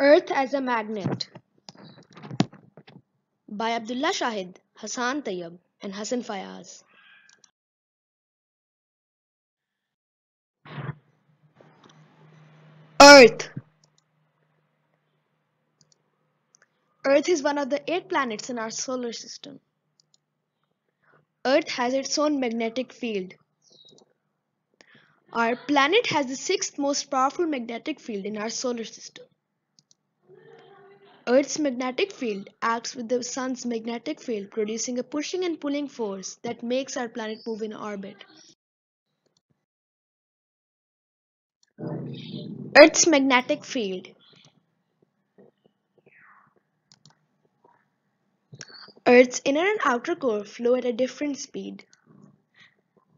Earth as a Magnet by Abdullah Shahid, Hassan Tayyab, and Hassan Fayaz. Earth Earth is one of the eight planets in our solar system. Earth has its own magnetic field. Our planet has the sixth most powerful magnetic field in our solar system. Earth's magnetic field acts with the Sun's magnetic field, producing a pushing and pulling force that makes our planet move in orbit. Earth's magnetic field Earth's inner and outer core flow at a different speed.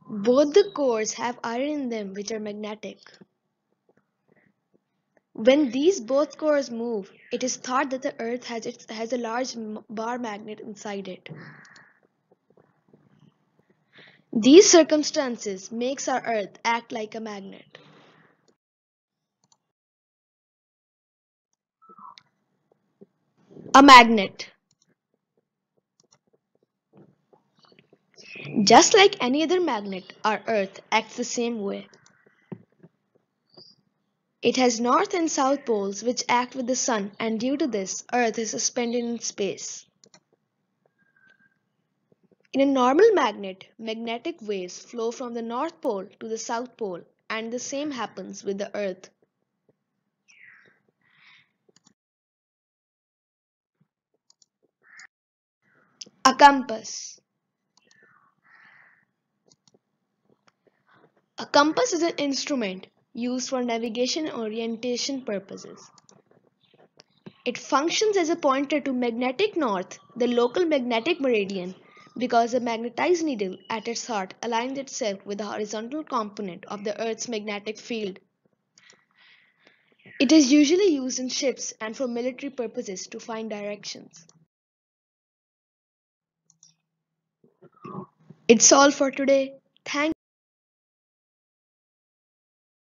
Both the cores have iron in them which are magnetic. When these both cores move, it is thought that the Earth has, its, has a large bar magnet inside it. These circumstances makes our Earth act like a magnet. A magnet Just like any other magnet, our Earth acts the same way. It has north and south poles which act with the sun and due to this, Earth is suspended in space. In a normal magnet, magnetic waves flow from the north pole to the south pole and the same happens with the Earth. A compass A compass is an instrument used for navigation and orientation purposes. It functions as a pointer to magnetic north, the local magnetic meridian, because the magnetized needle at its heart aligns itself with the horizontal component of the Earth's magnetic field. It is usually used in ships and for military purposes to find directions. It's all for today.